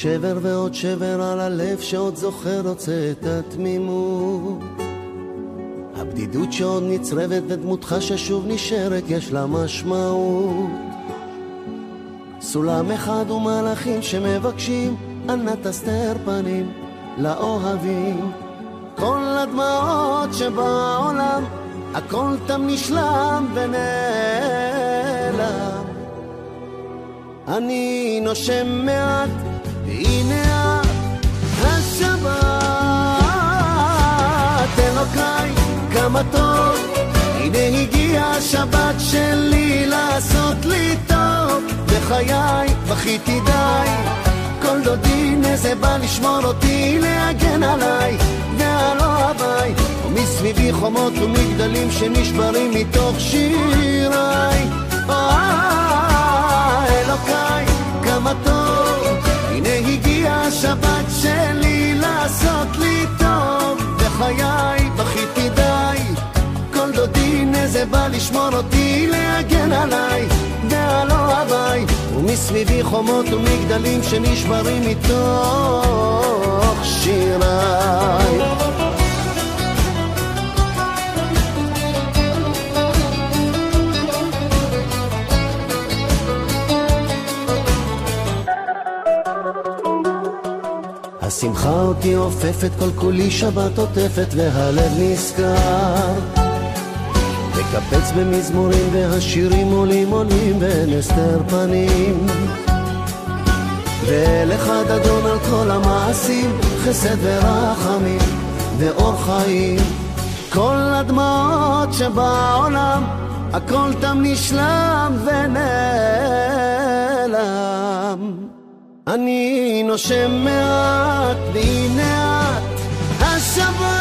שבר ועוד שבר על הלב שעוד זוכר רוצה את התמימות. הבדידות שעוד נצרבת ודמותך ששוב נשארת יש לה משמעות. סולם אחד ומלאכים שמבקשים אל תסתר פנים לאוהבים. כל הדמעות שבעולם הכל תם נשלם ונעלם. אני נושם מעט, והנה השבת. אלוקיי, כמה טוב, הנה הגיעה השבת שלי לעשות לי טוב. בחיי בכיתי די, כל דודי נזה בא לשמור אותי, להגן עליי ועל אוהביי. ומסביבי חומות ומגדלים שנשברים מתוך שיריי. כל דודי נזה בא לשמור אותי, להגן עליי ועל אוהביי. ומסביבי חומות ומגדלים שנשברים מתוך שיריי. השמחה אותי עופפת, כל כולי שבת עוטפת והלב נזכר. מקפץ במזמורים והשירים עולים עולים ואין הסתר פנים. ואל אחד אדון על כל המעשים, חסד ורחמים ואור חיים. כל הדמעות שבעולם, הכל תם נשלם ונעלם. אני נושם מעט, והנה את השבת.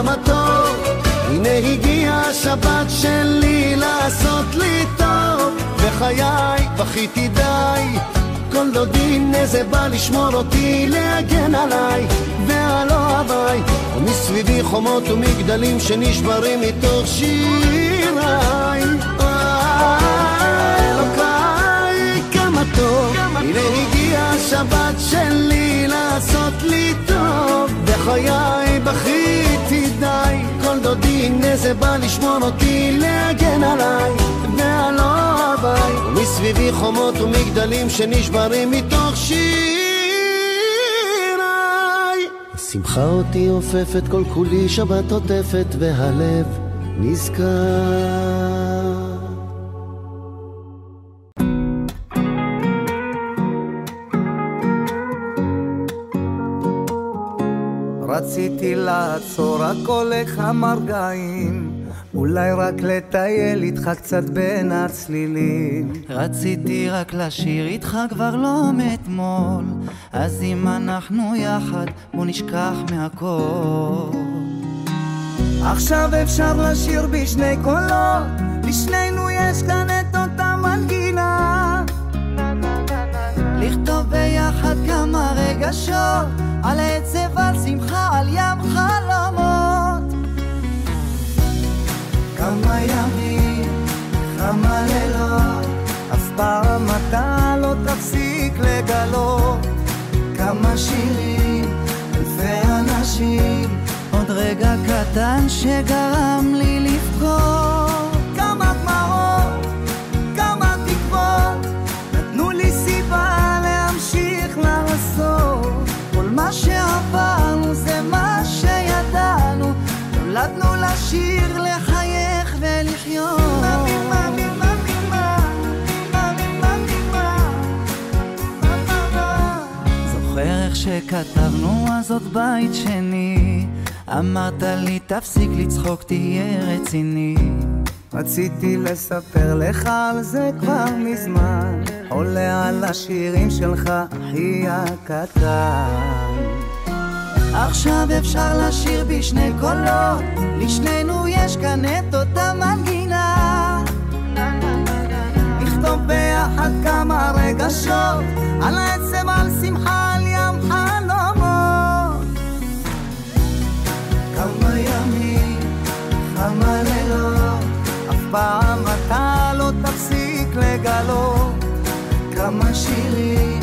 כמה טוב, הנה הגיעה השבת שלי לעשות לי טוב. בחיי בכיתי די, כל דודי נזה בא לשמור אותי, להגן עליי ועל אוהביי. ומסביבי חומות ומגדלים שנשברים מתוך שיריי. אלוקיי, כמה טוב, הנה הגיעה השבת שלי לעשות לי טוב. בחיי נזה בא לשמור אותי, להגן עליי ועל אוהביי. ומסביבי חומות ומגדלים שנשברים מתוך שיריי. השמחה אותי עופפת, כל כולי שבת עוטפת, והלב נזכר. רציתי לעצור הכל לכמה רגעים אולי רק לטייל איתך קצת בין הצלילים. רציתי רק לשיר איתך כבר לא מאתמול. אז אם אנחנו יחד בוא נשכח מהכל. עכשיו אפשר לשיר בשני קולות. לשנינו יש כאן את אותה מנגינה. לכתוב ביחד כמה רגשות על עצב, על שמחה, על ים חלומות. כמה ימים, כמה לילות אף פעם אתה לא תפסיק לגלות. כמה שירים, אלפי אנשים עוד רגע קטן שגרם לי לבכות נולדנו לשיר, לחייך ולחיות. זוכר איך שכתבנו אז עוד בית שני אמרת לי תפסיק לצחוק תהיה רציני רציתי לספר לך על זה כבר מזמן. עולה על השירים שלך אחי הקטן עכשיו אפשר לשיר בשני קולות לשנינו יש כאן את אותה מנגינה לכתוב ביחד כמה רגשות על העצם, על שמחה, על ים חלומות כמה ימים, כמה לילות אף פעם אתה לא תפסיק לגלות כמה שירים,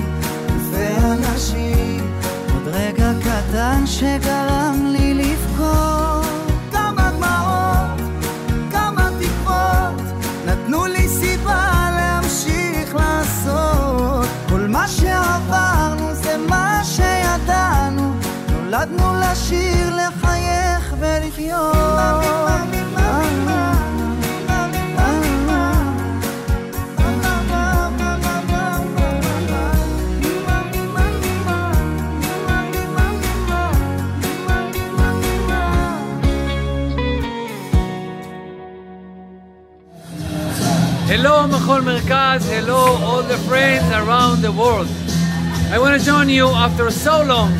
אלפי אנשים. עוד רגע קטן שגרם לי לבכות. כמה דמעות, כמה תקוות, נתנו לי סיבה להמשיך לעשות. כל מה שעברנו זה מה שידענו, נולדנו לשיר, לחייך ולחיות. Machol Merkaz. Hello, all the friends around the world. I want to join you after so long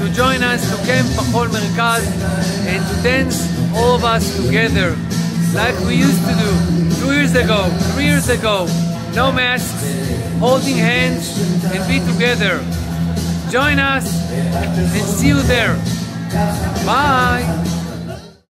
to join us to Camp Machol Merkaz and to dance all of us together like we used to do two years ago, three years ago. No masks, holding hands, and be together. Join us and see you there. Bye.